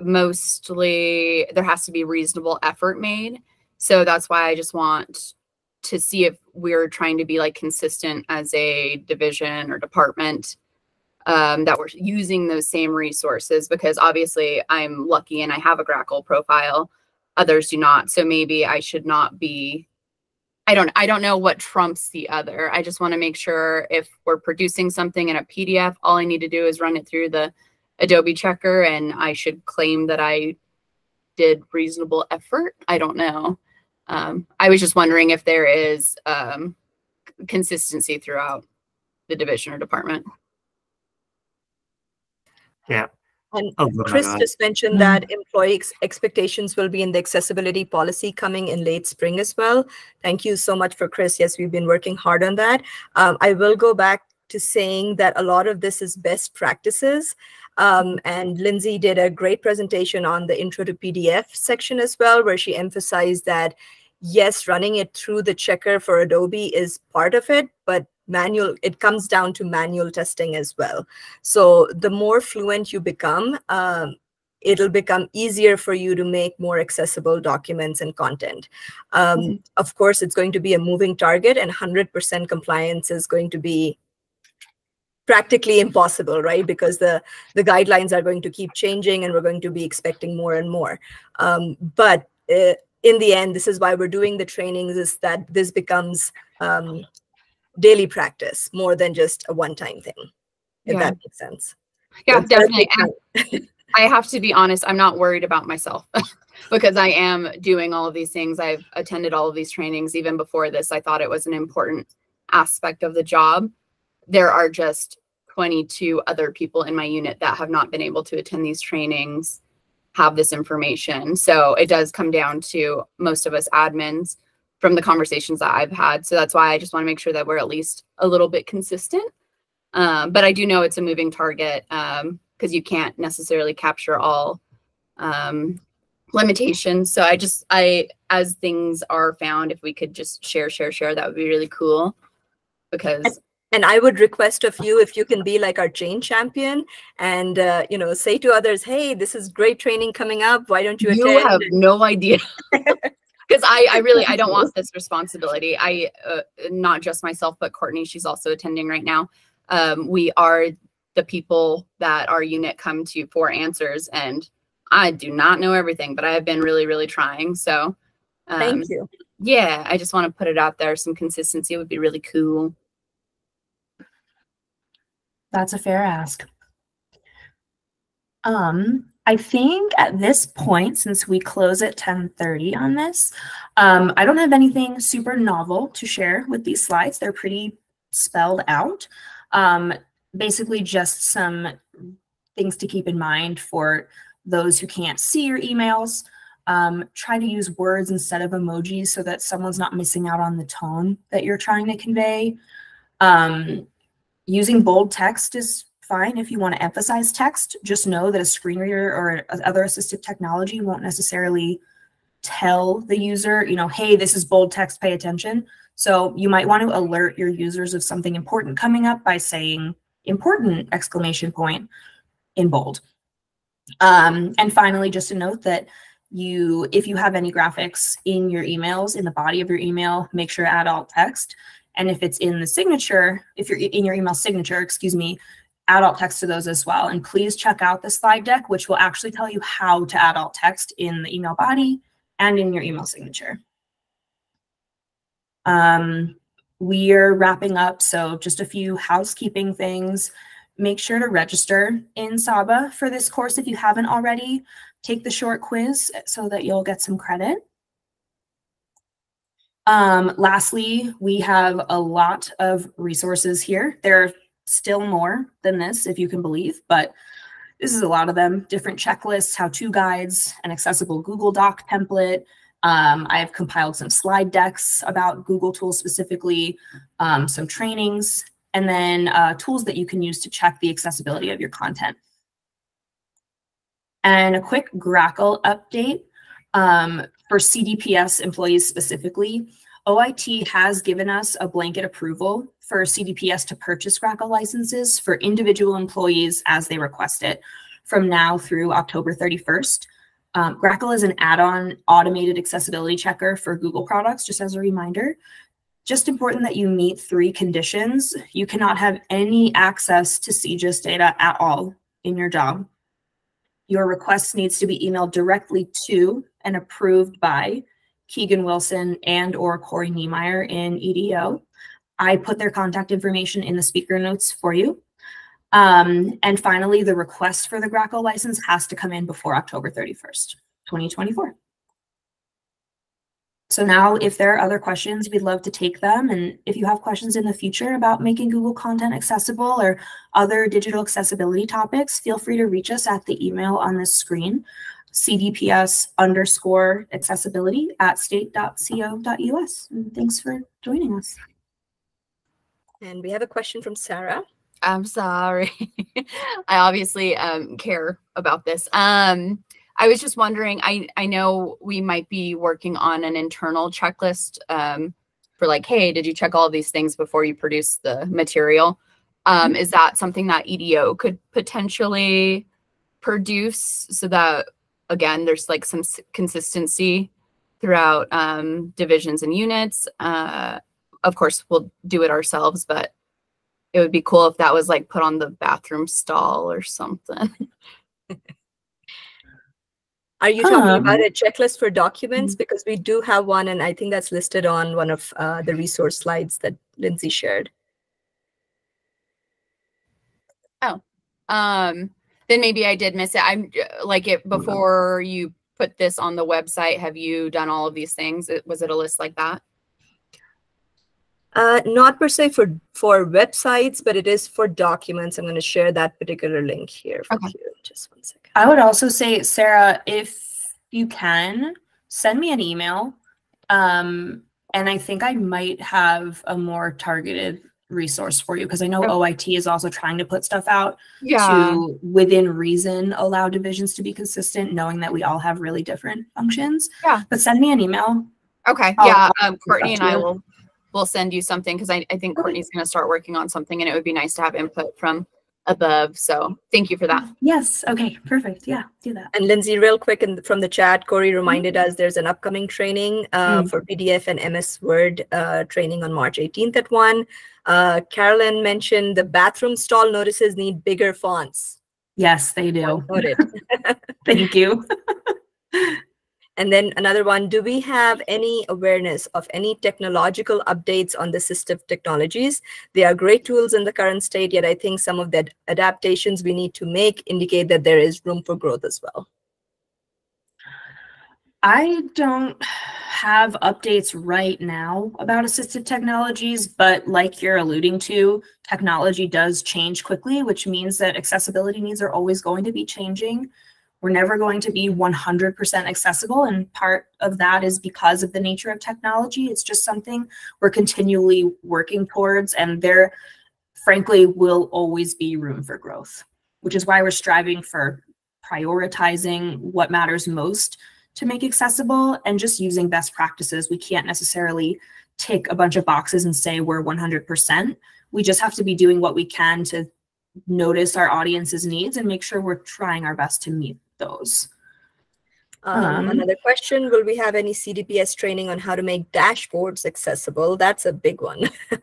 mostly there has to be reasonable effort made. So that's why I just want to see if we're trying to be like consistent as a division or department um, that we're using those same resources because obviously I'm lucky and I have a Grackle profile. Others do not. So maybe I should not be I don't I don't know what trumps the other. I just want to make sure if we're producing something in a PDF, all I need to do is run it through the Adobe checker and I should claim that I did reasonable effort. I don't know. Um, I was just wondering if there is um, consistency throughout the division or department. Yeah. And oh, Chris just mentioned mm-hmm. that employee ex expectations will be in the accessibility policy coming in late spring as well. Thank you so much for Chris. Yes, we've been working hard on that. Um, I will go back to saying that a lot of this is best practices. Um, and Lindsay did a great presentation on the intro to PDF section as well, where she emphasized that yes, running it through the checker for Adobe is part of it, but manual it comes down to manual testing as well. So the more fluent you become um, it'll become easier for you to make more accessible documents and content. Um, mm -hmm. of course it's going to be a moving target and 100% compliance is going to be practically impossible right? Because the the guidelines are going to keep changing and we're going to be expecting more and more. Um, but uh, in the end this is why we're doing the trainings is that this becomes um, daily practice more than just a one-time thing if yeah. that makes sense. Yeah definitely. I have to be honest i'm not worried about myself because i am doing all of these things. I've attended all of these trainings. Even before this i thought it was an important aspect of the job. There are just 22 other people in my unit that have not been able to attend these trainings have this information so it does come down to most of us admins from the conversations that I've had. So that's why I just want to make sure that we're at least a little bit consistent. Um, but I do know it's a moving target because um, you can't necessarily capture all um, limitations. So I just, I, as things are found, if we could just share, share, share, that would be really cool because. And I would request of you if you can be like our chain champion and, uh, you know, say to others, hey, this is great training coming up. Why don't you attend? You have no idea. because because I, I really I don't want this responsibility. I uh, not just myself, but Courtney, she's also attending right now. Um, we are the people that our unit come to for answers, and I do not know everything, but I have been really, really trying. So, um, thank you. Yeah, I just want to put it out there. Some consistency would be really cool. That's a fair ask. Um, I think at this point, since we close at 1030 on this, um, I don't have anything super novel to share with these slides. They're pretty spelled out. Um, basically just some things to keep in mind for those who can't see your emails. Um, try to use words instead of emojis so that someone's not missing out on the tone that you're trying to convey. Um, using bold text is fine if you want to emphasize text. Just know that a screen reader or other assistive technology won't necessarily tell the user, you know, hey, this is bold text, pay attention. So you might want to alert your users of something important coming up by saying important exclamation point in bold. Um, and finally, just a note that you, if you have any graphics in your emails, in the body of your email, make sure to add alt text. And if it's in the signature, if you're in your email signature, excuse me, add alt text to those as well. And please check out the slide deck, which will actually tell you how to add alt text in the email body and in your email signature. Um, we are wrapping up, so just a few housekeeping things. Make sure to register in SABA for this course if you haven't already. Take the short quiz so that you'll get some credit. Um, lastly, we have a lot of resources here. There are still more than this, if you can believe, but this is a lot of them, different checklists, how-to guides, an accessible Google Doc template. Um, I've compiled some slide decks about Google tools specifically, um, some trainings, and then uh, tools that you can use to check the accessibility of your content. And a quick Grackle update um, for CDPS employees specifically. OIT has given us a blanket approval for CDPS to purchase Grackle licenses for individual employees as they request it from now through October 31st. Um, Grackle is an add-on automated accessibility checker for Google products, just as a reminder. Just important that you meet three conditions. You cannot have any access to CJIS data at all in your job. Your request needs to be emailed directly to and approved by Keegan Wilson and or Corey Niemeyer in EDO. I put their contact information in the speaker notes for you. Um, and finally, the request for the Grackle license has to come in before October 31st, 2024. So now if there are other questions, we'd love to take them. And if you have questions in the future about making Google content accessible or other digital accessibility topics, feel free to reach us at the email on this screen, cdps underscore accessibility at state.co.us. And thanks for joining us. And we have a question from Sarah. I'm sorry. I obviously um, care about this. Um, I was just wondering, I, I know we might be working on an internal checklist um, for like, hey, did you check all these things before you produce the material? Um, is that something that EDO could potentially produce so that, again, there's like some consistency throughout um, divisions and units? Uh, of course, we'll do it ourselves, but it would be cool if that was like put on the bathroom stall or something. Are you talking um, about a checklist for documents? Mm-hmm. Because we do have one, and I think that's listed on one of uh, the resource slides that Lindsay shared. Oh, um, then maybe I did miss it. I'm uh, like it before you put this on the website. Have you done all of these things? Was it a list like that? Uh, not per se for for websites, but it is for documents. I'm going to share that particular link here for okay. you. Just one second. I would also say, Sarah, if you can, send me an email. Um, and I think I might have a more targeted resource for you because I know OIT is also trying to put stuff out yeah. to within reason allow divisions to be consistent, knowing that we all have really different functions. Yeah. But send me an email. Okay. I'll, yeah. Um, Courtney and I will we'll send you something because I, I think Courtney's going to start working on something and it would be nice to have input from above. So thank you for that. Yes. Okay. Perfect. Yeah. Do that. And Lindsay, real quick, in, from the chat, Corey reminded mm -hmm. us there's an upcoming training uh, mm -hmm. for PDF and MS Word uh, training on March 18th at one. Uh, Carolyn mentioned the bathroom stall notices need bigger fonts. Yes, they do. Thank you. And then another one, do we have any awareness of any technological updates on the assistive technologies? They are great tools in the current state, yet I think some of the adaptations we need to make indicate that there is room for growth as well. I don't have updates right now about assistive technologies, but like you're alluding to, technology does change quickly, which means that accessibility needs are always going to be changing. We're never going to be 100% accessible. And part of that is because of the nature of technology. It's just something we're continually working towards. And there, frankly, will always be room for growth, which is why we're striving for prioritizing what matters most to make accessible and just using best practices. We can't necessarily tick a bunch of boxes and say we're 100%. We just have to be doing what we can to notice our audience's needs and make sure we're trying our best to meet those. Um, um, another question, will we have any CDPS training on how to make dashboards accessible? That's a big one.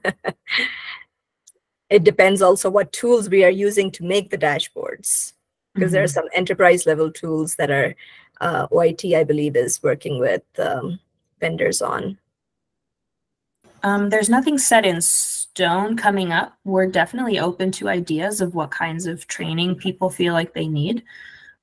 it depends also what tools we are using to make the dashboards because mm -hmm. there are mm-hmm. some enterprise level tools that are uh, OIT, I believe, is working with um, vendors on. Um, there's nothing set in stone coming up. We're definitely open to ideas of what kinds of training people feel like they need.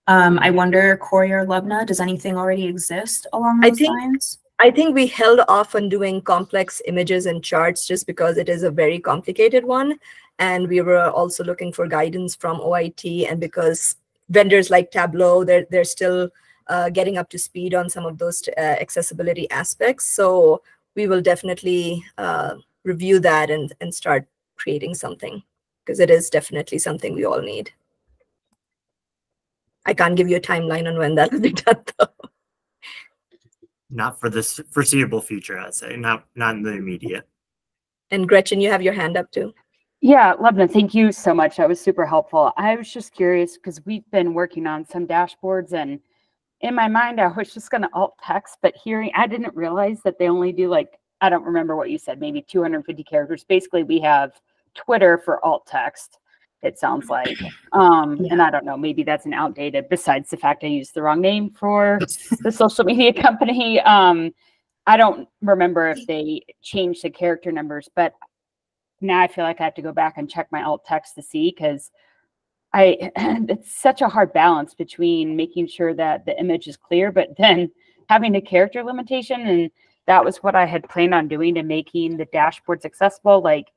Um, I wonder, Corey or Lubna, does anything already exist along those I think, lines? I think we held off on doing complex images and charts just because it is a very complicated one. And we were also looking for guidance from OIT and because vendors like Tableau, they're, they're still uh, getting up to speed on some of those uh, accessibility aspects. So we will definitely uh, review that and, and start creating something because it is definitely something we all need. I can't give you a timeline on when that will be done though. Not for this foreseeable future, I'd say. Not not in the immediate. And Gretchen, you have your hand up too. Yeah, Lubna, thank you so much. That was super helpful. I was just curious because we've been working on some dashboards and in my mind I was just gonna alt text, but hearing I didn't realize that they only do like I don't remember what you said, maybe 250 characters. Basically, we have Twitter for alt text it sounds like. Um, yeah. And I don't know, maybe that's an outdated, besides the fact I used the wrong name for the social media company. Um, I don't remember if they changed the character numbers, but now I feel like I have to go back and check my alt text to see because I it's such a hard balance between making sure that the image is clear, but then having a character limitation. And that was what I had planned on doing and making the dashboards accessible. Like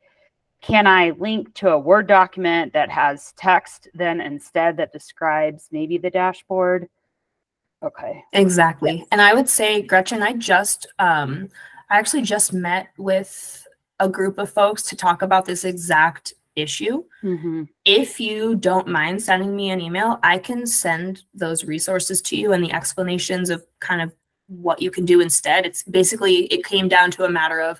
can I link to a Word document that has text then instead that describes maybe the dashboard? Okay. Exactly. Yes. And I would say, Gretchen, I just, um, I actually just met with a group of folks to talk about this exact issue. Mm-hmm. If you don't mind sending me an email, I can send those resources to you and the explanations of kind of what you can do instead. It's basically, it came down to a matter of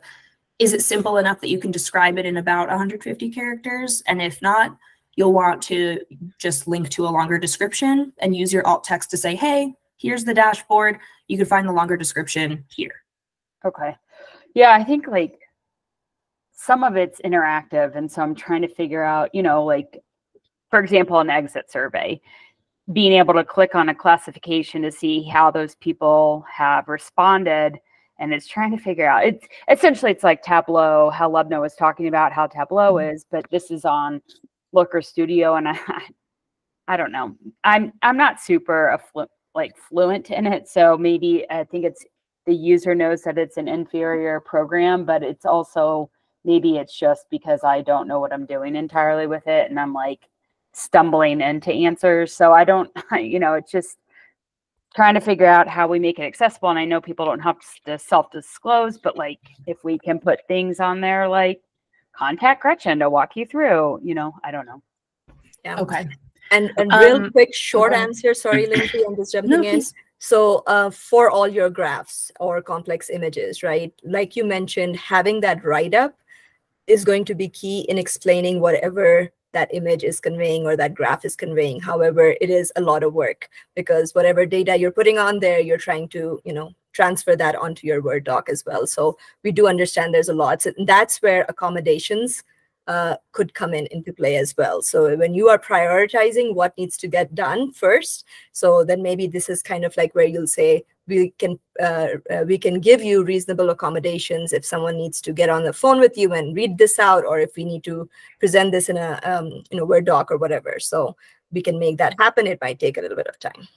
is it simple enough that you can describe it in about 150 characters? And if not, you'll want to just link to a longer description and use your alt text to say, hey, here's the dashboard. You can find the longer description here. Okay. Yeah, I think like some of it's interactive. And so I'm trying to figure out, you know, like, for example, an exit survey, being able to click on a classification to see how those people have responded and it's trying to figure out it's essentially it's like tableau how lubna was talking about how tableau mm-hmm. is but this is on looker studio and i i don't know i'm i'm not super afflu- like fluent in it so maybe i think it's the user knows that it's an inferior program but it's also maybe it's just because i don't know what i'm doing entirely with it and i'm like stumbling into answers so i don't you know it's just trying to figure out how we make it accessible. And I know people don't have to self disclose, but like if we can put things on there like contact Gretchen to walk you through, you know, I don't know. Yeah. Okay. And, and real um, quick, short okay. answer. Sorry, Lindsay, I'm just jumping no, in. So uh, for all your graphs or complex images, right? Like you mentioned, having that write up is going to be key in explaining whatever that image is conveying or that graph is conveying. However, it is a lot of work because whatever data you're putting on there, you're trying to, you know, transfer that onto your Word doc as well. So we do understand there's a lot. So that's where accommodations uh, could come in into play as well. So when you are prioritizing what needs to get done first, so then maybe this is kind of like where you'll say we can uh, uh, we can give you reasonable accommodations if someone needs to get on the phone with you and read this out, or if we need to present this in a um, in a Word doc or whatever. So we can make that happen. It might take a little bit of time.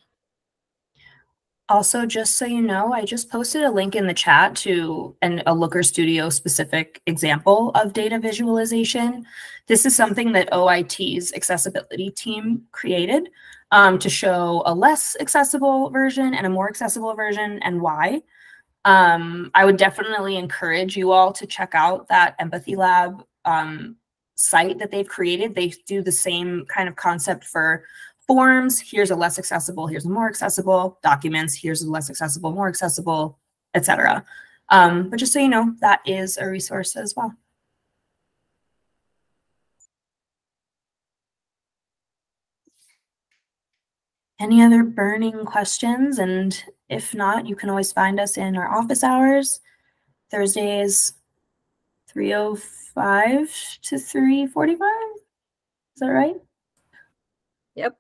Also, just so you know, I just posted a link in the chat to an, a Looker Studio specific example of data visualization. This is something that OIT's accessibility team created um, to show a less accessible version and a more accessible version and why. Um, I would definitely encourage you all to check out that Empathy Lab um, site that they've created. They do the same kind of concept for forms, here's a less accessible, here's a more accessible, documents, here's a less accessible, more accessible, etc. Um, but just so you know, that is a resource as well. Any other burning questions? And if not, you can always find us in our office hours. Thursdays, 3.05 to 3.45. Is that right? Yep.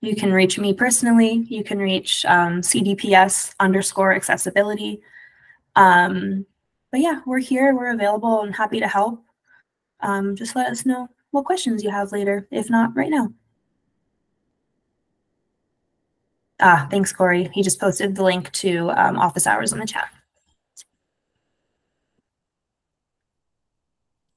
You can reach me personally. You can reach um, CDPS underscore accessibility. Um, but yeah, we're here. We're available and happy to help. Um, just let us know what questions you have later, if not right now. Ah, thanks, Corey. He just posted the link to um, office hours in the chat.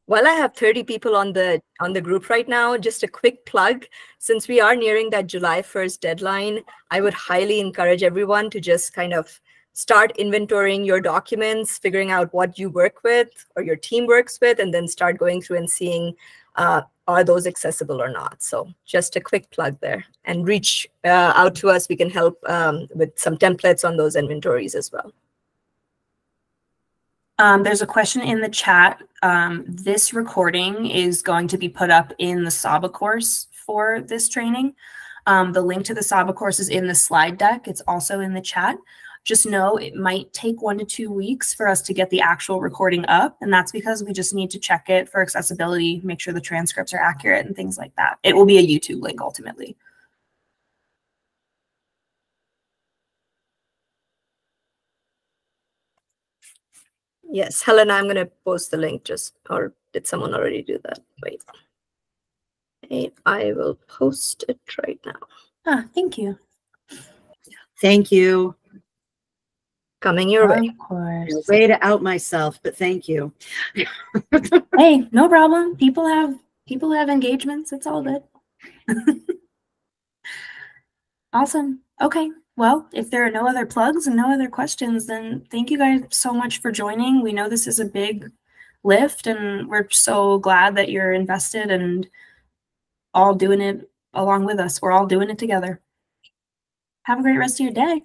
Well, I have 30 people on the on the group right now. Just a quick plug. Since we are nearing that July 1st deadline, I would highly encourage everyone to just kind of start inventorying your documents, figuring out what you work with or your team works with, and then start going through and seeing uh, are those accessible or not. So just a quick plug there and reach uh, out to us. We can help um, with some templates on those inventories as well. Um, there's a question in the chat. Um, this recording is going to be put up in the SABA course for this training. Um, the link to the SABA course is in the slide deck. It's also in the chat. Just know it might take one to two weeks for us to get the actual recording up. And that's because we just need to check it for accessibility, make sure the transcripts are accurate and things like that. It will be a YouTube link ultimately. Yes, Helena, I'm going to post the link just, or did someone already do that? Wait. Hey, I will post it right now. Ah, thank you. Thank you. Coming your way. Of course. Way to out myself, but thank you. hey, no problem. People have people have engagements. It's all good. awesome. Okay. Well, if there are no other plugs and no other questions, then thank you guys so much for joining. We know this is a big lift, and we're so glad that you're invested and all doing it along with us. We're all doing it together. Have a great rest of your day.